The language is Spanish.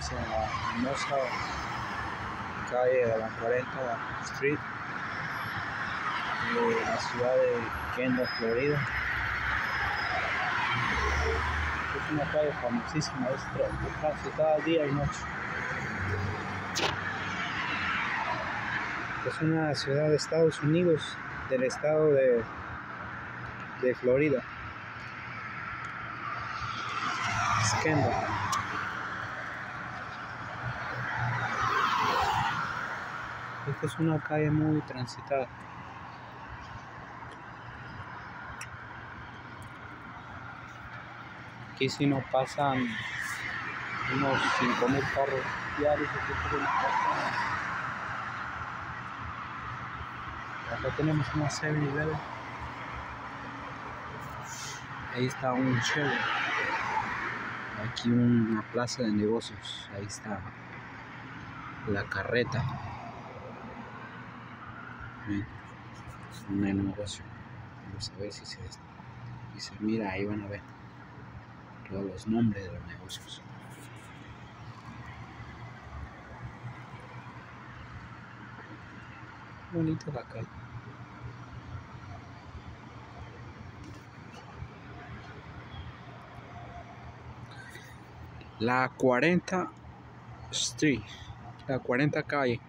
En la hermosa calle de la 40 Street de la ciudad de Kendall, Florida. Es una calle famosísima, es transitada día y noche. Es una ciudad de Estados Unidos, del estado de, de Florida. Es Kendall. Esta es una calle muy transitada. Aquí si no pasan unos 5.000 carros diarios. Aquí. Acá tenemos una 7-Eleven. Ahí está un Chevy. Aquí una plaza de negocios. Ahí está la carreta. Ven, Un negocio. Vamos a ver si se, si se mira. Ahí van a ver todos los nombres de los negocios. Bonita la calle. La 40 Street, la 40 calle.